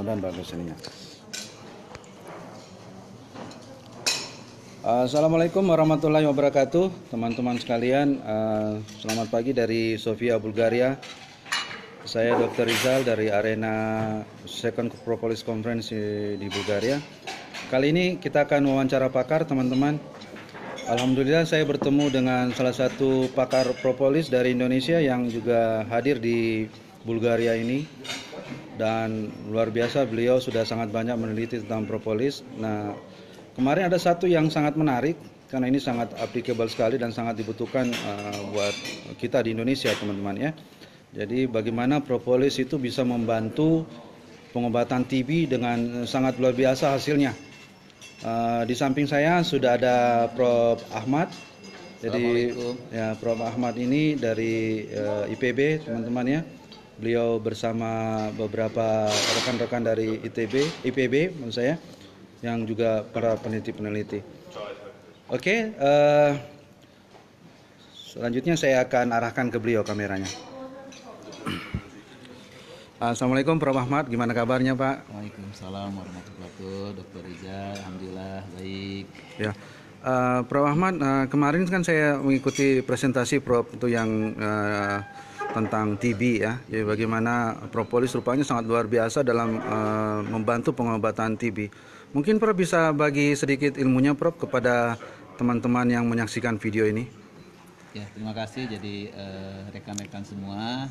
mudah-mudahan bagus ininya. Assalamualaikum warahmatullahi wabarakatuh teman-teman sekalian uh, selamat pagi dari Sofia Bulgaria saya Dr. Rizal dari arena Second Propolis Conference di Bulgaria kali ini kita akan wawancara pakar teman-teman Alhamdulillah saya bertemu dengan salah satu pakar propolis dari Indonesia yang juga hadir di Bulgaria ini dan luar biasa beliau sudah sangat banyak meneliti tentang propolis. Nah, kemarin ada satu yang sangat menarik karena ini sangat applicable sekali dan sangat dibutuhkan uh, buat kita di Indonesia, teman-teman ya. Jadi bagaimana propolis itu bisa membantu pengobatan TB dengan sangat luar biasa hasilnya. Uh, di samping saya sudah ada Prof Ahmad. Jadi ya Prof Ahmad ini dari uh, IPB, teman-teman ya beliau bersama beberapa rekan-rekan dari ITB, IPB menurut saya, yang juga para peneliti-peneliti. Oke, okay, uh, eh, selanjutnya saya akan arahkan ke beliau kameranya. Assalamualaikum Prof. Ahmad, gimana kabarnya Pak? Waalaikumsalam warahmatullahi wabarakatuh, Dokter Riza, Alhamdulillah baik. Ya, uh, Prof. Ahmad, uh, kemarin kan saya mengikuti presentasi Prof itu yang uh, tentang TB ya. Jadi bagaimana propolis rupanya sangat luar biasa dalam uh, membantu pengobatan TB. Mungkin Prof bisa bagi sedikit ilmunya Prof kepada teman-teman yang menyaksikan video ini. Ya, terima kasih jadi uh, rekan-rekan semua.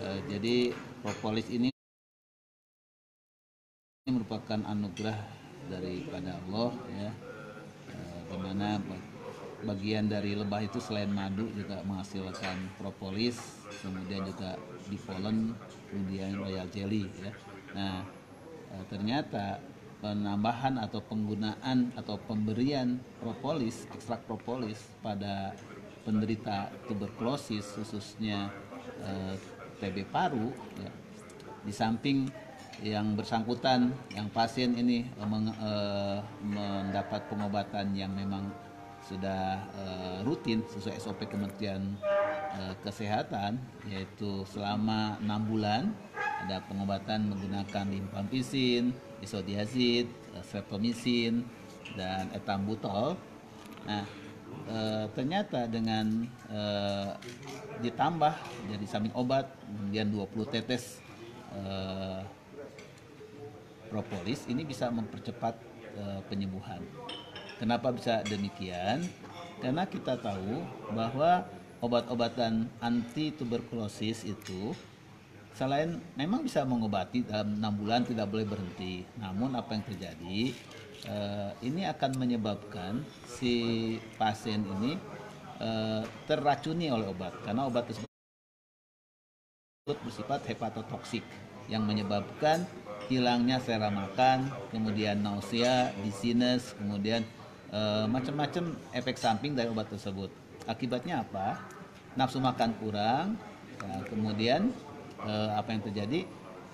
Uh, jadi propolis ini merupakan anugerah daripada Allah ya. Uh, di mana bagian dari lebah itu selain madu juga menghasilkan propolis, kemudian juga bivolen, kemudian royal jelly ya. Nah, eh, ternyata penambahan atau penggunaan atau pemberian propolis, ekstrak propolis pada penderita tuberkulosis khususnya eh, TB paru ya, di samping yang bersangkutan yang pasien ini eh, meng, eh, mendapat pengobatan yang memang sudah uh, rutin sesuai SOP Kementerian uh, Kesehatan yaitu selama enam bulan ada pengobatan menggunakan limpampisin, isodiazid, uh, streptomycin dan etambutol. Nah, e, ternyata dengan e, ditambah jadi samping obat kemudian 20 tetes e, propolis ini bisa mempercepat e, penyembuhan. Kenapa bisa demikian? Karena kita tahu bahwa obat-obatan anti tuberkulosis itu selain memang bisa mengobati dalam enam bulan tidak boleh berhenti. Namun apa yang terjadi eh, ini akan menyebabkan si pasien ini eh, terracuni oleh obat karena obat tersebut bersifat hepatotoksik yang menyebabkan hilangnya selera makan, kemudian nausea, dizziness, kemudian e, macam-macam efek samping dari obat tersebut. Akibatnya apa? Nafsu makan kurang, ya, kemudian e, apa yang terjadi?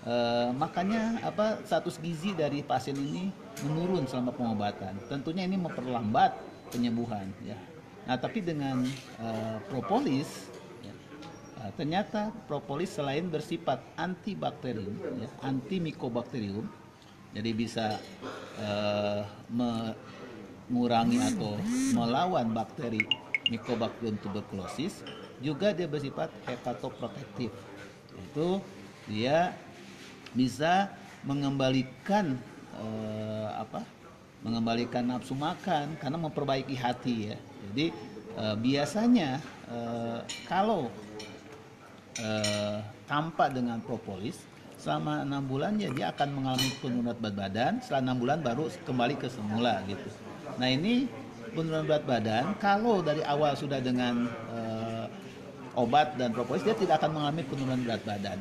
E, makanya apa status gizi dari pasien ini menurun selama pengobatan. Tentunya ini memperlambat penyembuhan. Ya. Nah, tapi dengan e, propolis ya, ternyata propolis selain bersifat antibakterium, ya, antimikobakterium, jadi bisa uh, me, mengurangi atau melawan bakteri Mycobacterium tuberculosis juga dia bersifat hepatoprotektif. Itu dia bisa mengembalikan eh, apa mengembalikan nafsu makan karena memperbaiki hati ya. Jadi eh, biasanya eh, kalau eh, tanpa dengan propolis selama enam bulan ya dia akan mengalami penurunan berat badan setelah enam bulan baru kembali ke semula gitu Nah ini penurunan berat badan kalau dari awal sudah dengan uh, obat dan propolis dia tidak akan mengalami penurunan berat badan.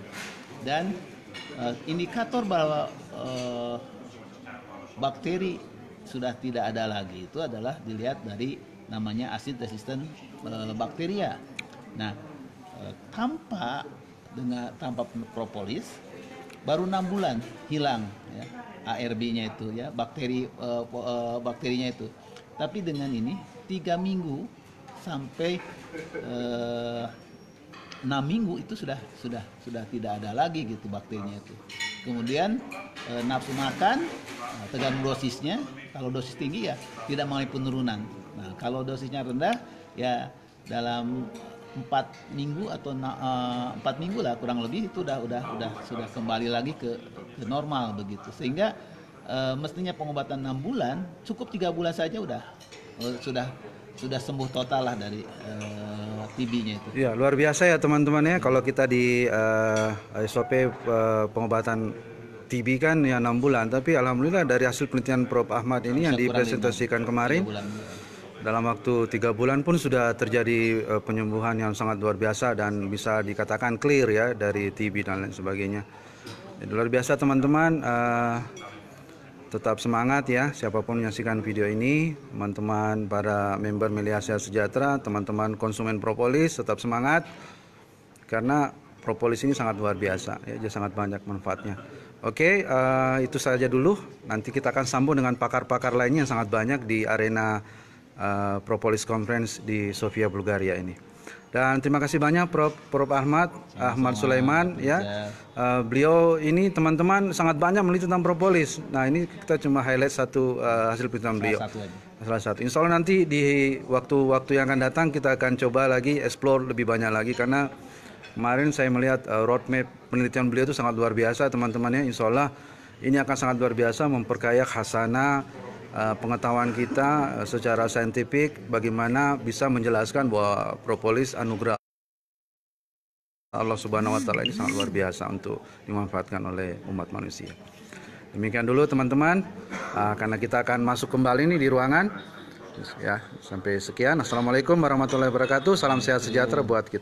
Dan uh, indikator bahwa uh, bakteri sudah tidak ada lagi itu adalah dilihat dari namanya acid resistant uh, bakteria. Nah, uh, tanpa dengan tanpa propolis baru enam bulan hilang ya ARB-nya itu ya bakteri uh, uh, bakterinya itu tapi dengan ini tiga minggu sampai enam uh, minggu itu sudah sudah sudah tidak ada lagi gitu bakterinya itu kemudian eh, nafsu makan, nah, tergantung dosisnya. Kalau dosis tinggi ya tidak mengalami penurunan. Nah, kalau dosisnya rendah ya dalam empat minggu atau eh, empat minggu lah kurang lebih itu udah udah udah sudah kembali lagi ke normal begitu sehingga eh, mestinya pengobatan enam bulan cukup tiga bulan saja udah eh, sudah sudah sembuh total lah dari eh, TB-nya itu. Ya, luar biasa ya teman-teman ya kalau kita di eh, SOP eh, pengobatan TB kan ya 6 bulan, tapi alhamdulillah dari hasil penelitian Prof Ahmad ini yang dipresentasikan tiga kemarin bulan. dalam waktu tiga bulan pun sudah terjadi eh, penyembuhan yang sangat luar biasa dan bisa dikatakan clear ya dari TB dan lain sebagainya. Jadi, luar biasa teman-teman. eh, tetap semangat ya siapa pun menyaksikan video ini. Teman-teman para member Melia Sehat Sejahtera teman-teman konsumen propolis tetap semangat. Karena propolis ini sangat luar biasa ya dia sangat banyak manfaatnya. Oke eh, itu saja dulu. Nanti kita akan sambung dengan pakar-pakar lainnya yang sangat banyak di arena eh, propolis conference di Sofia Bulgaria ini dan terima kasih banyak Prof Prof Ahmad Ahmad Sulaiman ya Uh, beliau ini teman-teman sangat banyak meneliti tentang propolis. Nah ini kita cuma highlight satu uh, hasil penelitian beliau. Satu aja. Salah satu. Insya Allah nanti di waktu-waktu yang akan datang kita akan coba lagi explore lebih banyak lagi karena kemarin saya melihat uh, roadmap penelitian beliau itu sangat luar biasa teman-temannya. Insya Allah ini akan sangat luar biasa memperkaya khasana pengetahuan kita uh, secara saintifik bagaimana bisa menjelaskan bahwa propolis anugerah Allah Subhanahu wa taala ini sangat luar biasa untuk dimanfaatkan oleh umat manusia. Demikian dulu teman-teman, Ah, karena kita akan masuk kembali nih di ruangan. Ya, sampai sekian. Assalamualaikum warahmatullahi wabarakatuh. Salam sehat sejahtera buat kita.